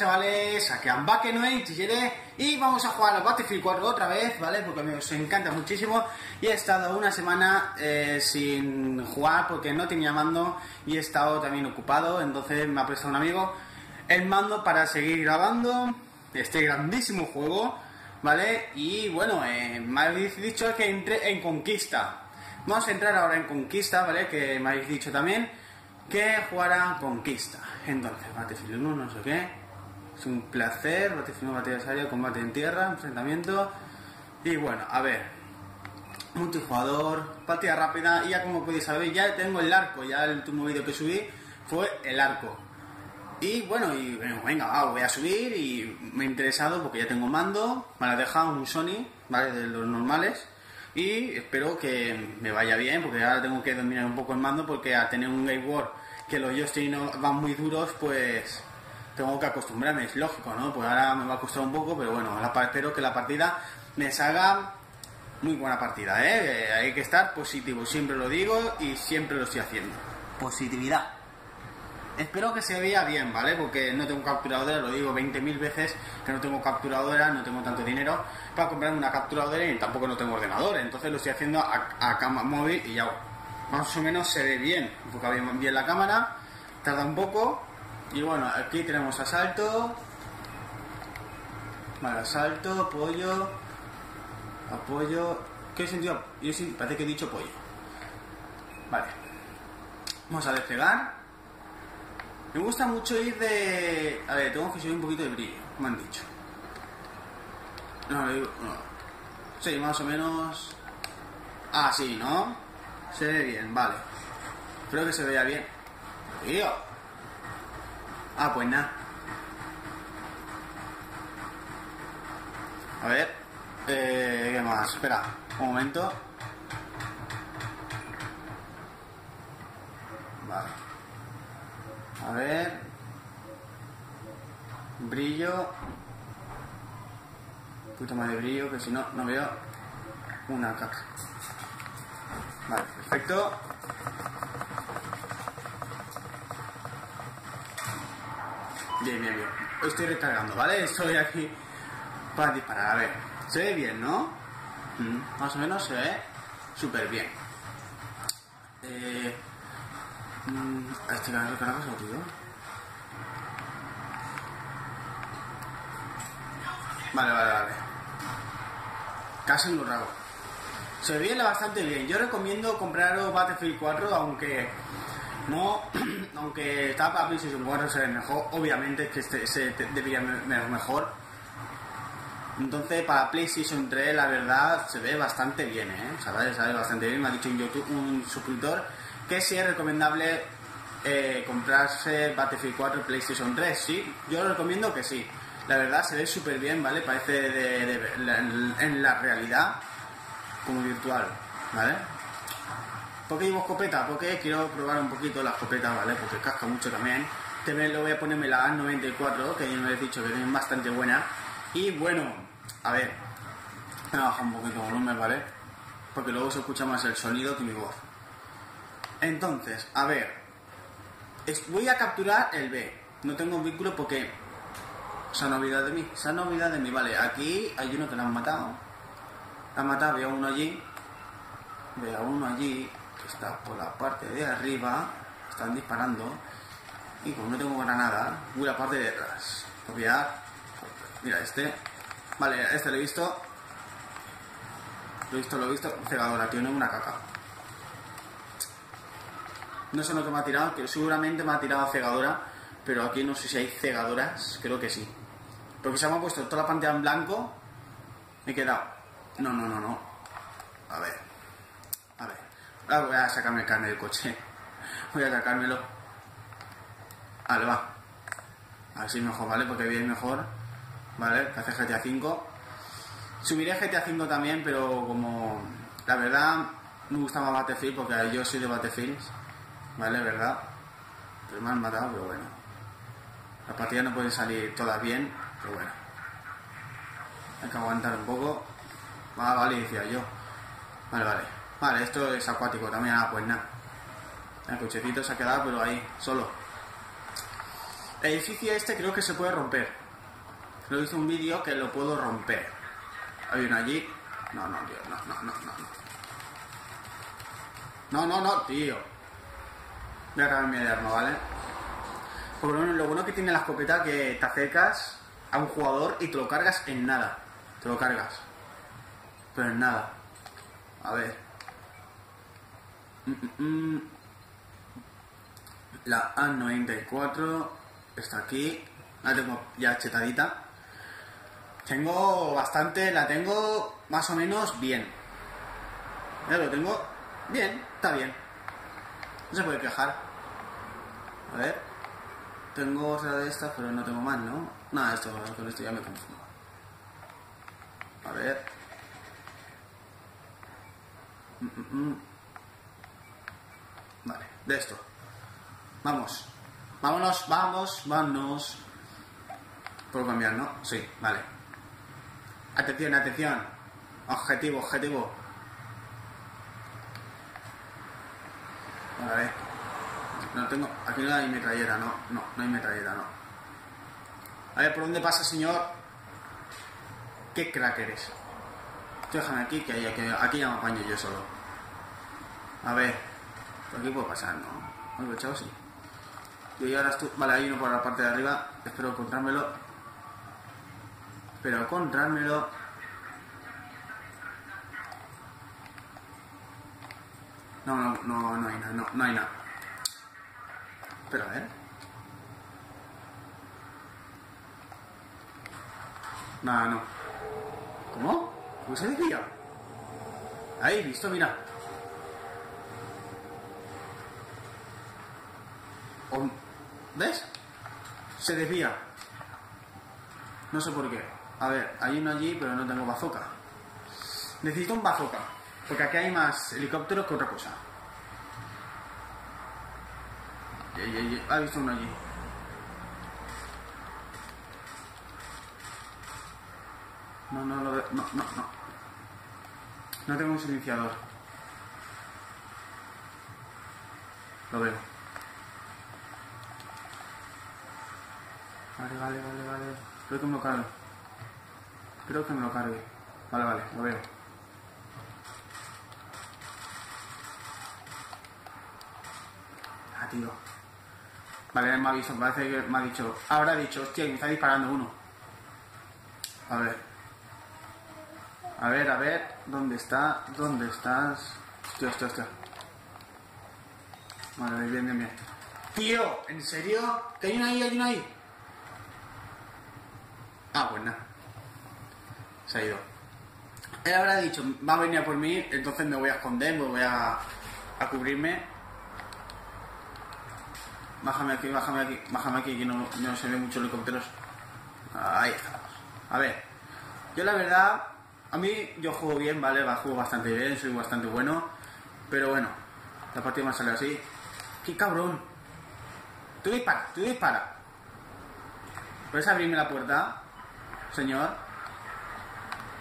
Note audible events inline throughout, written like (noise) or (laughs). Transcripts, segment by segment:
chavales? Aquí Noé, Chillere y vamos a jugar a Battlefield 4 otra vez, ¿vale? Porque me os encanta muchísimo y he estado una semana eh, sin jugar porque no tenía mando y he estado también ocupado, entonces me ha prestado un amigo el mando para seguir grabando este grandísimo juego, ¿vale? Y bueno, eh, me habéis dicho que entre en Conquista. Vamos a entrar ahora en Conquista, ¿vale? Que me habéis dicho también que jugara Conquista. Entonces, Battlefield 1, no sé qué. Es un placer, 1, batalla aérea, combate en tierra, enfrentamiento. Y bueno, a ver. Multijugador, partida rápida. Y ya como podéis saber, ya tengo el arco. Ya el último vídeo que subí fue el arco. Y bueno, y venga, va, voy a subir y me he interesado porque ya tengo mando. Me ha dejado un Sony, ¿vale? De los normales y espero que me vaya bien porque ahora tengo que dominar un poco el mando porque a tener un Game War que los joysticks van muy duros pues tengo que acostumbrarme, es lógico, ¿no? Pues ahora me va a costar un poco, pero bueno, espero que la partida me salga muy buena partida, ¿eh? ¿eh? Hay que estar positivo, siempre lo digo y siempre lo estoy haciendo. Positividad. Espero que se vea bien, ¿vale? Porque no tengo capturadora, lo digo 20.000 veces que no tengo capturadora, no tengo tanto dinero para comprarme una capturadora y tampoco no tengo ordenador. Entonces lo estoy haciendo a, cama móvil y ya más o menos se ve bien. Enfoca bien, bien la cámara, tarda un poco. Y bueno, aquí tenemos asalto. Vale, asalto, apoyo, apoyo. ¿Qué sentido? Yo sí, parece que he dicho pollo. Vale. Vamos a despegar. Me gusta mucho ir de... A ver, tengo que subir un poquito de brillo, me han dicho. No, no. Sí, más o menos... Ah, sí, ¿no? Se ve bien, vale. Espero que se vea bien. Tío. Ah, pues nada. A ver. Eh, ¿Qué más? Espera, un momento. Vale. A ver. Brillo. Un poquito más de brillo, que si no, no veo una caca. Vale, perfecto. Bien. Estoy recargando, ¿vale? Estoy aquí para disparar. A ver, se ve bien, ¿no? Mm, más o menos se ve súper bien. Eh, Mm, este canal que ha tío. Vale, vale, vale. Casi un rabo. Se ve bastante bien. Yo recomiendo compraros Battlefield 4, aunque no, (clears throat) aunque está para PlayStation 4 se ve mejor. Obviamente que este se debería ver mejor. Entonces para PlayStation 3 la verdad se ve bastante bien, ¿eh? Se ve bastante bien. Me ha dicho un YouTube, suscriptor que si es recomendable eh, comprarse Battlefield 4 PlayStation 3. Sí, yo lo recomiendo que sí. La verdad se ve súper bien, ¿vale? Parece de, en la realidad como virtual, ¿vale? ¿Por qué llevo escopeta? Porque quiero probar un poquito la escopeta, ¿vale? Porque casca mucho también. También lo voy a ponerme la A94, que ya me he dicho que es bastante buena. Y bueno, a ver, me a un poquito el volumen, ¿vale? Porque luego se escucha más el sonido que mi voz. Entonces, a ver. voy a capturar el B. No tengo un vínculo porque... Esa novedad de mí. Esa novedad de mí. Vale, aquí hay uno que lo han matado. Lo han matado, veo uno allí. Veo uno allí está por la parte de arriba. Están disparando. Y como no tengo granada, voy a la parte de atrás. A... Mira, este. Vale, este lo he visto. Lo he visto, lo he visto. Cegadora, tiene una caca. No sé lo que me ha tirado, que seguramente me ha tirado cegadora, pero aquí no sé si hay cegadoras, creo que sí. Porque se me ha puesto toda la pantalla en blanco, me he quedado. No, no, no, no. A ver. A ver. Ahora voy a sacarme el carne del coche. Voy a sacármelo. Vale, va. Así mejor, ¿vale? Porque bien mejor. ¿Vale? Que hace GTA V. Subiré GTA V también, pero como... La verdad, me gusta más Battlefield porque yo soy de Battlefield ¿vale? ¿Verdad? Pero me han matado, pero bueno. La partida no puede salir todas bien, pero bueno. Hay que aguantar un poco. Ah, vale, decía yo. Vale, vale. Vale, esto es acuático también. Ah, pues nada. El cochecito se ha quedado, pero ahí, solo. El edificio este creo que se puede romper. Lo hice un vídeo que lo puedo romper. Hay uno allí. No, no, tío, no, no, no, no. No, no, no, tío. Voy a acabar mi arma, ¿vale? Porque bueno, lo bueno que tiene la escopeta que te acercas a un jugador y te lo cargas en nada. Te lo cargas. Pero en nada. A ver. Mm, mm, mm. La A94 está aquí. La tengo ya chetadita. Tengo bastante, la tengo más o menos bien. Ya lo tengo bien, está bien. No se puede quejar. A ver. Tengo otra de estas, pero no tengo más, ¿no? Nada, esto, con esto ya me confundo. A ver. Mm, mm, de esto. Vamos. Vámonos, vamos, vámonos. Puedo cambiar, ¿no? Sí, vale. Atención, atención. Objetivo, objetivo. Vale. No tengo. Aquí no hay metralleta, no. No, no hay metralleta, no. A ver, ¿por dónde pasa, señor? ¿Qué crack eres? Déjame aquí, que, hay, que aquí ya me apaño yo solo. A ver. Por aquí puedo pasar, ¿no? ¿Algo echado? Sí. Y ahora estoy... Vale, hay uno por la parte de arriba. Espero encontrármelo. Espero encontrármelo. No, no, no, no hay nada, no, no hay nada. Pero a ver. Nada, no. ¿Cómo? ¿Cómo se desvía? Ahí, listo, mira. O- ¿Ves? Se desvía. No sé por qué. A ver, hay uno allí, pero no tengo bazooka. Necesito un bazooka. Porque aquí hay más helicópteros que otra cosa. Ha visto uno allí. No, no lo veo. No, no, no. No tengo un silenciador. Lo veo. Vale, vale, vale, vale. Creo que me lo cargue. Creo que me lo cargue. Vale, vale, lo veo. Ah, tío. Vale, me ha avisado, parece que me ha dicho. Ahora ha dicho, hostia, que me está disparando uno. A ver. A ver, a ver, ¿dónde está? ¿Dónde estás? Hostia, hostia, hostia. Vale, bien, bien, bien. Tío, ¿en serio? ¿Que hay una ahí, hay una ahí? Ah, pues nada. Se ha ido. Él habrá dicho, va a venir a por mí, entonces me voy a esconder, me voy a, a cubrirme. Bájame aquí, bájame aquí, bájame aquí, que no, no se ve mucho helicópteros. Ahí estamos. A ver, yo la verdad, a mí yo juego bien, ¿vale? Va, juego bastante bien, soy bastante bueno. Pero bueno, la partida me sale así. ¡Qué cabrón! Tú dispara, tú dispara. ¿Puedes abrirme la puerta, señor?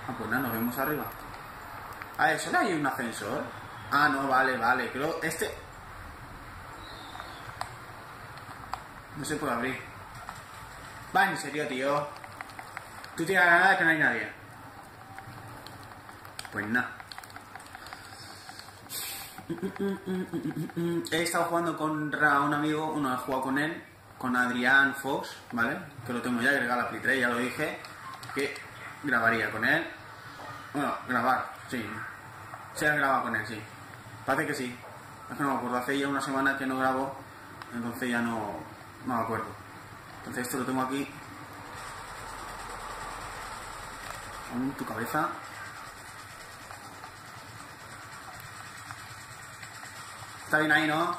Ah, pues nada, nos vemos arriba. A ver, ¿solo hay un ascensor? Ah, no, vale, vale. Creo, este... No se puede abrir. Va, en serio, tío. Tú tienes la granada que no hay nadie. Pues nada. He estado jugando contra un amigo, uno he jugado con él, con Adrián Fox, ¿vale? Que lo tengo ya agregado a la Play 3, ya lo dije, que grabaría con él. Bueno, grabar, sí. Se ha grabado con él, sí. Parece que sí. Es que no me acuerdo, hace ya una semana que no grabo, entonces ya no, no me acuerdo. Entonces esto lo tengo aquí. En tu cabeza. Está bien ahí, ¿no?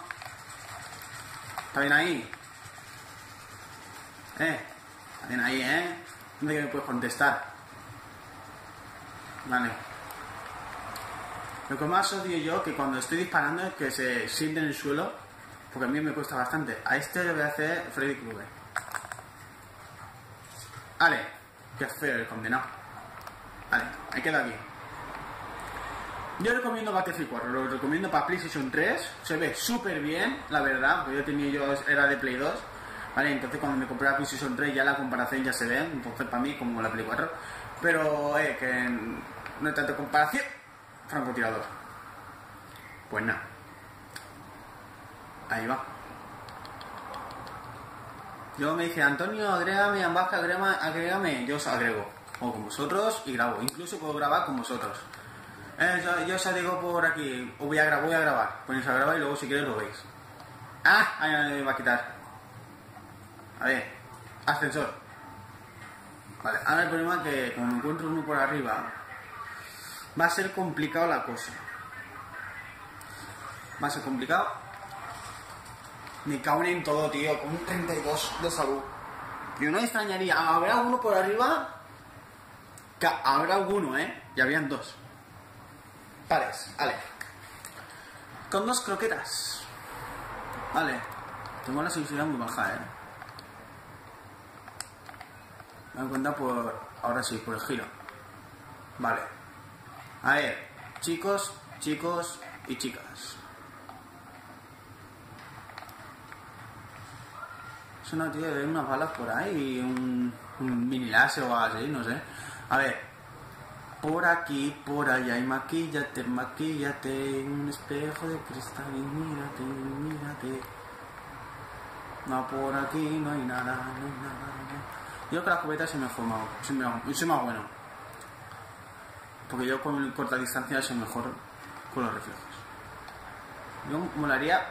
Está bien ahí. Eh, está bien ahí, ¿eh? ¿Dónde que me puedes contestar? Vale. Lo que más odio yo que cuando estoy disparando es que se siente en el suelo, porque a mí me cuesta bastante. A este le voy a hacer Freddy Krueger. Vale, qué feo el condenado. Vale, ahí queda aquí. Yo recomiendo Battlefield 4, lo recomiendo para PlayStation 3, se ve súper bien, la verdad, porque yo tenía yo, era de Play 2, ¿Vale? Entonces cuando me compré la PlayStation 3 ya la comparación ya se ve, entonces para mí como la Play 4. Pero, eh, que no hay tanta comparación. Francotirador. Pues nada. Ahí va. Yo me dice, Antonio, agrégame, Ambasca, agrégame, agrégame. Yo os agrego. O con vosotros y grabo. Incluso puedo grabar con vosotros. Eh, yo, os digo por aquí. Os voy a, grabar, voy a grabar. Ponéis a grabar y luego si queréis lo veis. Ah, ahí me va a quitar. A ver. Ascensor. Vale, ahora el problema es que como encuentro uno por arriba, va a ser complicado la cosa. Va a ser complicado. Me cago en todo, tío, con un 32 de salud. Yo no extrañaría, habrá uno por arriba. Habrá alguno, ¿eh? Y habían dos. Pares, vale. Con dos croquetas. Vale. Tengo la sensibilidad muy baja, ¿eh? Me doy cuenta por... Ahora sí, por el giro. Vale. A ver, chicos, chicos y chicas. Es una tía de unas balas por ahí, un, un mini láser o algo así, no sé. A ver, por aquí, por allá, y maquillate, maquillate, un espejo de cristal y mírate, mírate. No, por aquí no hay nada, no hay nada. No. Yo con las cubetas soy mejor, soy, mejor, soy más bueno. Porque yo con corta distancia soy mejor con los reflejos. Yo molaría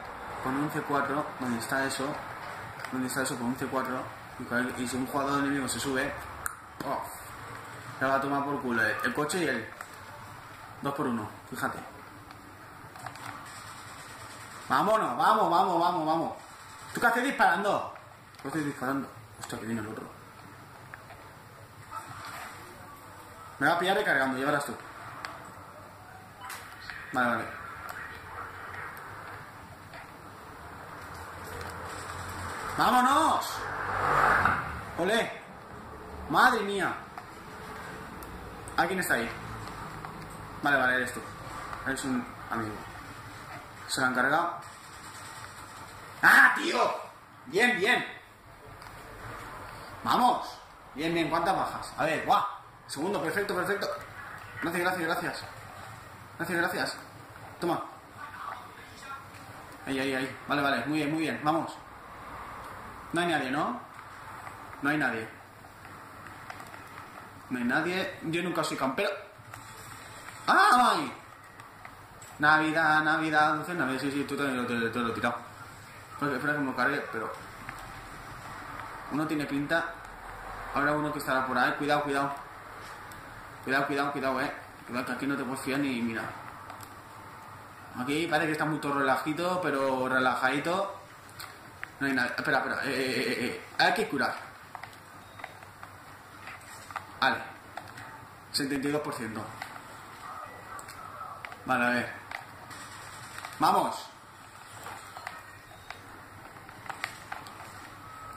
con un C4, donde está eso, donde está eso con un C4, y, el- si un jugador enemigo se sube, oh, le va a tomar por culo el, el coche y él. Dos por uno, fíjate. Vámonos, vamos, vamos, vamos, vamos. ¿Tú qué haces disparando? ¿Qué haces disparando? Hostia, que viene el otro. Me va a pillar recargando, ya verás tú. Vale, vale. ¡Vámonos! ¡Olé! ¡Madre mía! ¿A quién está ahí? Vale, vale, eres tú. Eres un amigo. ¿Se lo han cargado? ¡Ah, tío! Bien, bien. Vamos. Bien, bien. ¿Cuántas bajas? A ver, guau. Segundo, perfecto, perfecto. Gracias, gracias, gracias. Gracias, gracias. Toma. Ahí, ahí, ahí. Vale, vale. Muy bien, muy bien. Vamos. No hay nadie, ¿no? No hay nadie. No hay nadie. Yo nunca soy campero. ¡Ay! Navidad, Navidad, dulce Navidad. Sí, sí, tú también lo, te, lo he tirado. Espera, espera que me cargue, pero... Uno tiene pinta. Habrá uno que estará por ahí. Cuidado, cuidado. Cuidado, cuidado, cuidado, eh. Cuidado que aquí no te puedes fiar ni mira. Aquí parece que está muy relajito, pero relajadito. No hay nada. Espera, espera. Eh, eh, eh. Hay que curar. Vale. 72%. Vale, a ver. Vamos.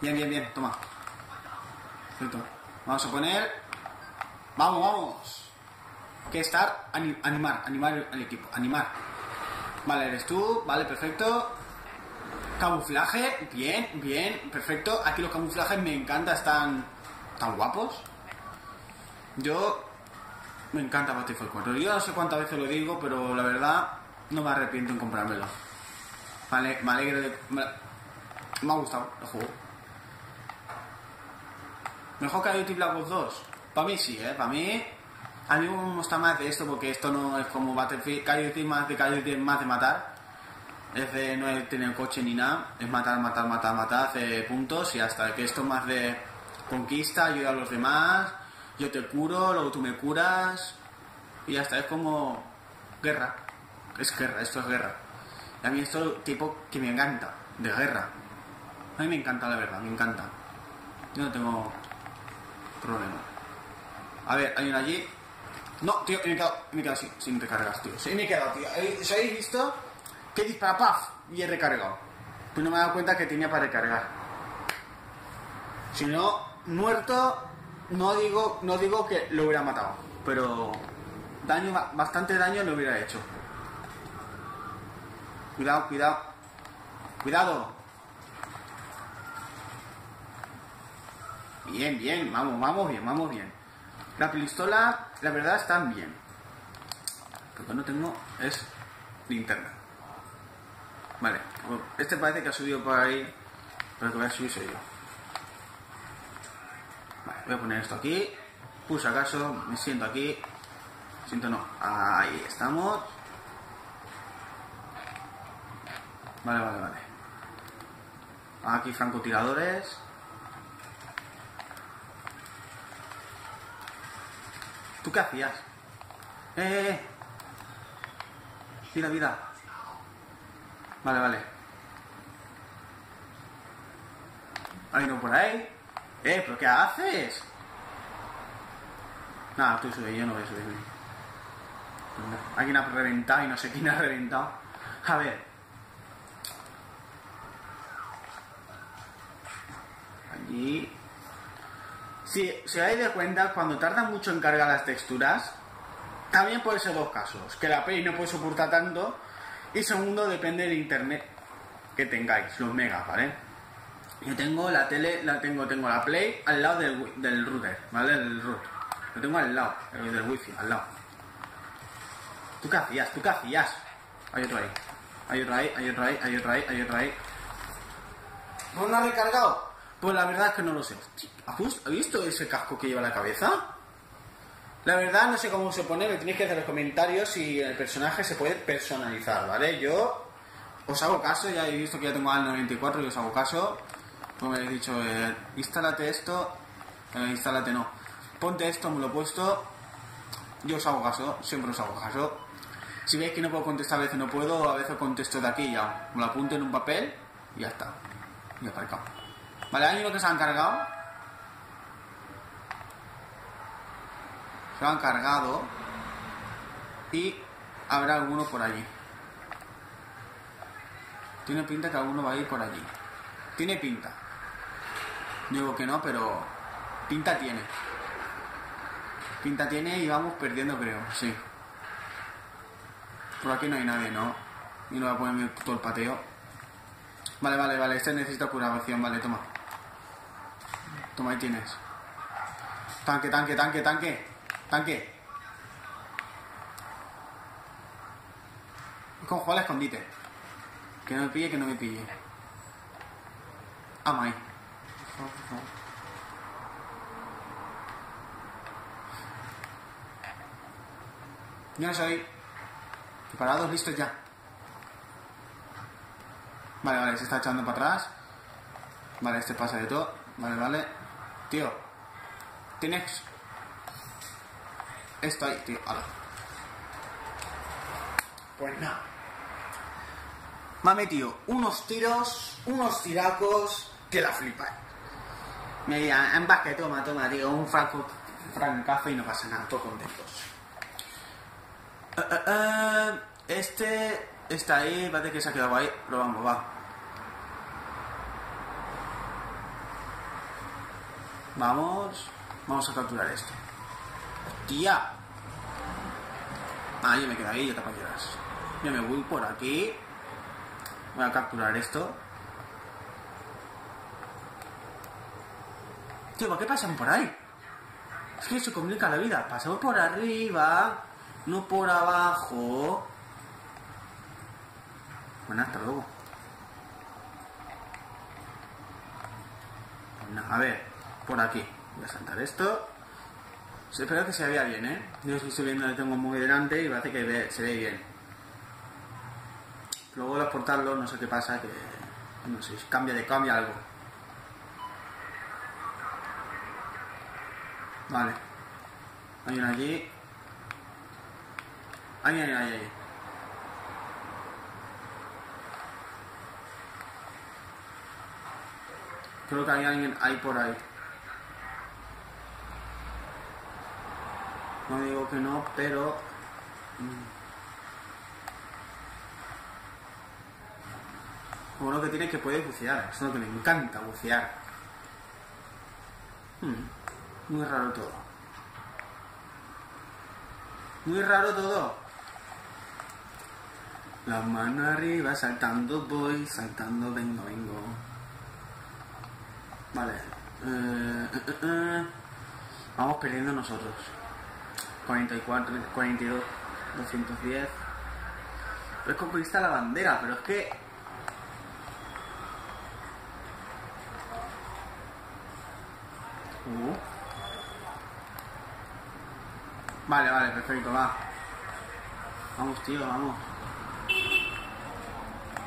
Bien, bien, bien. Toma. Perfecto. Vamos a poner... Vamos, vamos. Que estar... ani- animar. Animar al equipo. Animar. Vale, eres tú. Vale, perfecto. Camuflaje. Bien, bien. Perfecto. Aquí los camuflajes me encanta. Están tan guapos. Yo me encanta Battlefield 4. Yo no sé cuántas veces lo digo, pero la verdad no me arrepiento en comprármelo. Vale, me alegro de... Me, ha gustado el juego. ¿Mejor que a Duty Black Ops 2? Para mí sí, ¿eh? Para mí... A mí me gusta más de esto porque esto no es como Battlefield... Call of más de Call of Duty es más de matar. Es de no es tener coche ni nada. Es matar, matar, matar, matar, hace puntos y hasta que esto es más de conquista, ayuda a los demás. Yo te curo, luego tú me curas. Y ya está, es como guerra. Es guerra, esto es guerra. Y a mí esto tipo que me encanta, de guerra. A mí me encanta la verdad, me encanta. Yo no tengo problema. A ver, hay uno allí. No, tío, me he quedado, me he quedado sin, sin recargas, tío. Sí, me he quedado, tío. Eh, ¿Os habéis visto? Que dispara, ¡paf! Y he recargado. Pues no me he dado cuenta que tenía para recargar. Si no, muerto, no digo, no digo que lo hubiera matado. Pero daño, bastante daño le hubiera hecho. Cuidado, cuidado. Cuidado. bien, bien, vamos, vamos bien, vamos bien. La pistola, la verdad, están bien. Lo que no tengo es linterna. Vale, este parece que ha subido por ahí, pero que voy a subir soy yo. Vale, voy a poner esto aquí. Puse acaso, me siento aquí. Siento no. Ahí estamos. Vale, vale, vale. Aquí francotiradores. ¿Tú qué hacías? ¡Eh, eh, eh! Vida. Vale, vale. Hay uno por ahí. ¡Eh, pero qué haces! Nada, tú sube, yo no voy a subir. Alguien ha reventado y no sé quién ha reventado. A ver. Allí. Si se dais de cuenta, cuando tardan mucho en cargar las texturas, también puede ser dos casos. Que la Play no puede soportar tanto. Y segundo, depende del internet que tengáis, los megas, ¿vale? Yo tengo la tele, la tengo, tengo la Play al lado del, del router, ¿vale? El root. Lo tengo al lado, el del wifi, al lado. ¿Tú qué hacías? ¿Tú qué hacías? Hay otro ahí. Hay otro ahí, hay otro ahí, hay otro ahí, hay otro ahí. ¿No ha recargado? Pues la verdad es que no lo sé. ¿Has visto ese casco que lleva la cabeza? La verdad no sé cómo se pone, me tenéis que hacer los comentarios si el personaje se puede personalizar, ¿vale? Yo os hago caso, ya he visto que ya tengo al 94 y os hago caso. Como habéis dicho, eh, instálate esto, eh, instálate no. Ponte esto, me lo he puesto. Yo os hago caso, siempre os hago caso. Si veis que no puedo contestar, a veces no puedo, a veces contesto de aquí ya. Me lo apunto en un papel y ya está. Y aparcado. Vale, hay uno que se han cargado. Se han cargado. Y habrá alguno por allí. Tiene pinta que alguno va a ir por allí. Tiene pinta. Digo que no, pero pinta tiene. Pinta tiene y vamos perdiendo, creo. Sí. Por aquí no hay nadie, ¿no? Y no voy a ponerme todo el pateo. Vale, vale, vale. Este necesita curación. Vale, toma. Toma, ahí tienes. Tanque, tanque, tanque, tanque. Tanque. Con jugar al escondite. Que no me pille, que no me pille. Ah, ahí. Yo no soy. Preparados, listos ya. Vale, vale, se está echando para atrás. Vale, este pasa de todo. Vale, vale. Tío. Tienes. Esto ahí, tío. Pues nada. Me ha metido unos tiros, unos tiracos que la flipa. Me dirán, en que toma, toma, tío, un franco, francazo y no pasa nada, todos contentos. Uh, uh, este está ahí, parece que se ha quedado ahí, pero vamos, va. Vamos, vamos a capturar este. ¡Hostia! Ah, yo me quedo ahí, ya te apañarás. Yo me voy por aquí. Voy a capturar esto. Tío, ¿por qué pasan por ahí? Es que se complica la vida. Pasamos por arriba, no por abajo. Bueno, hasta luego. a ver, por aquí. Voy a saltar esto. Espero que se vea bien, ¿eh? Yo estoy viendo, le tengo muy delante y parece que se ve bien. Luego al exportarlo, no sé qué pasa, que no sé, cambia de cambia algo. Vale. Hay uno allí. Hay, hay, hay, hay. Creo que hay alguien ahí por ahí. No digo que no, pero... Como lo que tiene que puede bucear. Es lo que me encanta, bucear. Hmm. Muy raro todo. Muy raro todo. La mano arriba, saltando voy, saltando vengo, vengo. Vale, Eh, eh, eh. Vamos perdiendo nosotros. 44, 42, 210. Puedes conquistar la bandera, pero es que... Uh. Vale, vale, perfecto, va. Vamos, tío, vamos.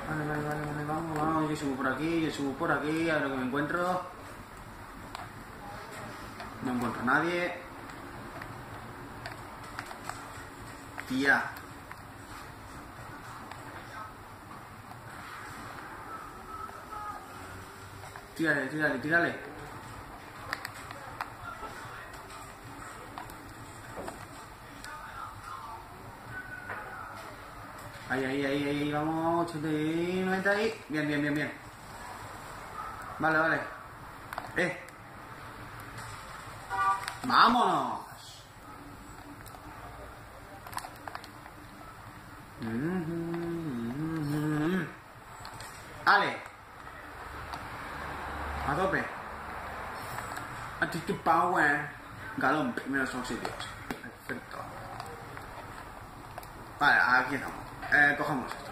Vale, vale, vale, vale, vamos, vamos. Yo subo por aquí, yo subo por aquí, a ver lo que me encuentro. No encuentro a nadie. Tía. Tírale, tírale, tírale. Ahí, ahí, ahí, ahí, vamos, 80 y 90 ahí. Bien, bien, bien, bien. Vale, vale. Eh. ¡Vámonos! Ale. A tope. Attitude Power. Galón, primeros auxilios. Perfecto. Vale, aquí estamos. Eh, cojamos esto.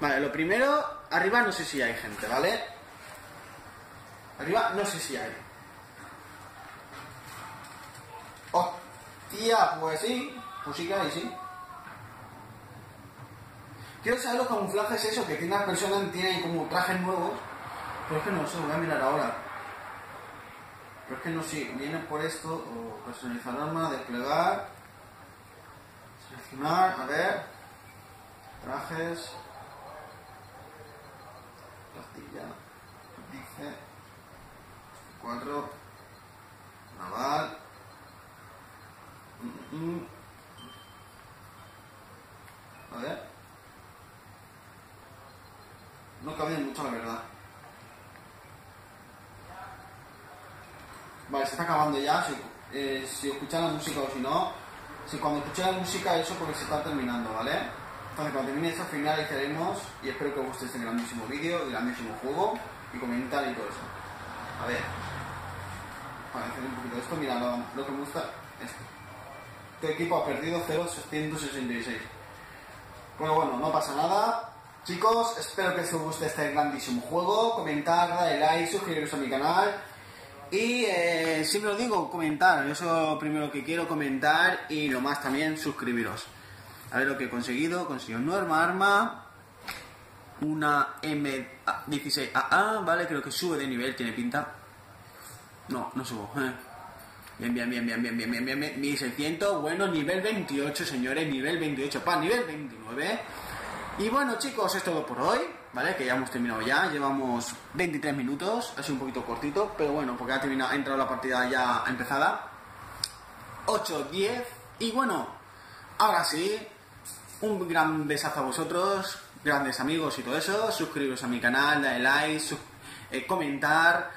Vale, lo primero, arriba no sé si hay gente, ¿vale? Arriba no sé si hay. Hostia, pues sí. Pues sí que hay, sí. Quiero saber los camuflajes eso, que tiene las personas tienen como trajes nuevos. Pero es que no sé, voy a mirar ahora. Pero es que no sé, viene por esto, o personalizar arma, desplegar, seleccionar, a ver, trajes, plastilla, dice, 4, naval, mm, mm. a ver, no cabía mucho la verdad. Vale, se está acabando ya. Si, eh, escuchan la música o si no, si cuando escuchéis la música, eso porque se está terminando, ¿vale? Entonces, cuando termine esto, finalizaremos y espero que os guste este grandísimo vídeo, grandísimo juego y comentar y todo eso. A ver, para hacer un poquito de esto, mira, lo, que me gusta es tu equipo ha perdido 0,666. Bueno, bueno, no pasa nada. Chicos, espero que os guste este grandísimo juego. Comentar, darle like, suscribiros a mi canal. Y eh, siempre lo digo, comentar. Eso primero que quiero, comentar. Y lo más también, suscribiros. A ver lo que he conseguido. Conseguido una nueva arma. Una M16AA, ¿vale? Creo que sube de nivel, tiene pinta. No, no subo. (laughs) Bien, bien, bien, bien, bien, bien, bien, bien, bien. 1600, bueno, nivel 28, señores, nivel 28. Para nivel 29. Y bueno, chicos, es todo por hoy, ¿vale? Que ya hemos terminado ya, llevamos 23 minutos, ha sido un poquito cortito, pero bueno, porque ha, terminado, ha entrado la partida ya empezada. 8, 10, y bueno, ahora sí, un gran besazo a vosotros, grandes amigos y todo eso, suscribiros a mi canal, darle like, eh, comentar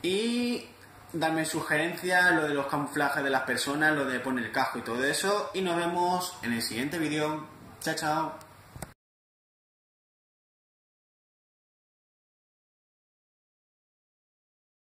y darme sugerencias, lo de los camuflajes de las personas, lo de poner el casco y todo eso, y nos vemos en el siguiente vídeo. Chao, chao.